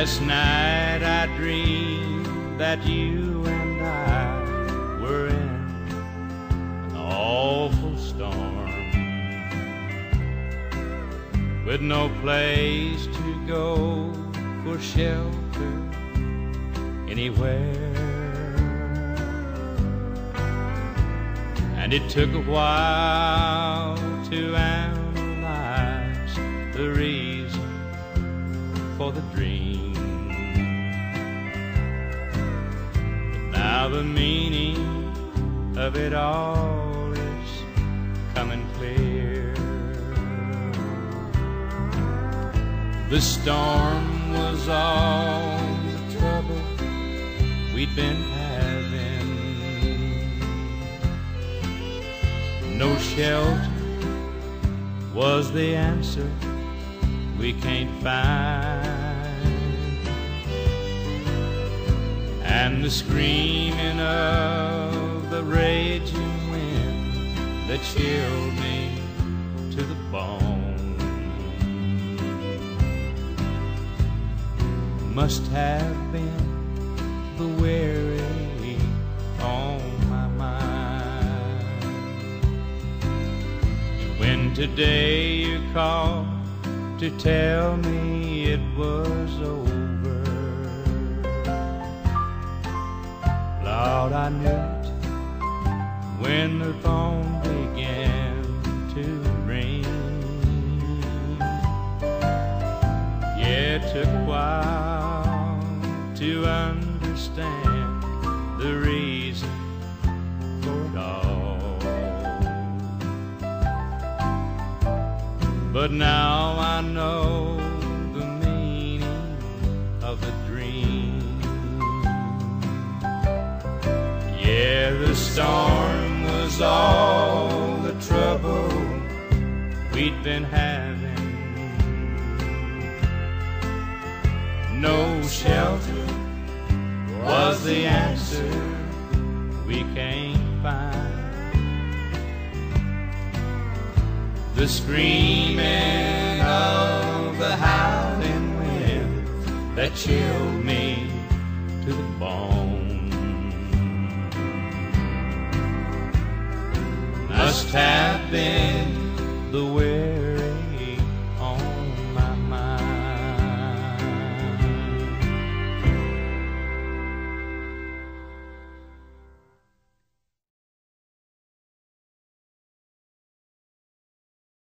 Last night I dreamed that you and I were in an awful storm with no place to go for shelter anywhere. And it took a while to analyze the reason for the dream. But now the meaning of it all is coming clear. The storm was all the trouble we'd been having. No shelter was the answer we can't find. And the screaming of the raging wind that chilled me to the bone must have been the weary on my mind. When today you called to tell me it was over, Lord, I knew it when the phone began to ring. Yeah, it took a while to understand the reason But now I know the meaning of the dream. Yeah, the storm was all the trouble we'd been having. No shelter was the answer The screaming of the howling wind that chilled me to the bone. Must have been the way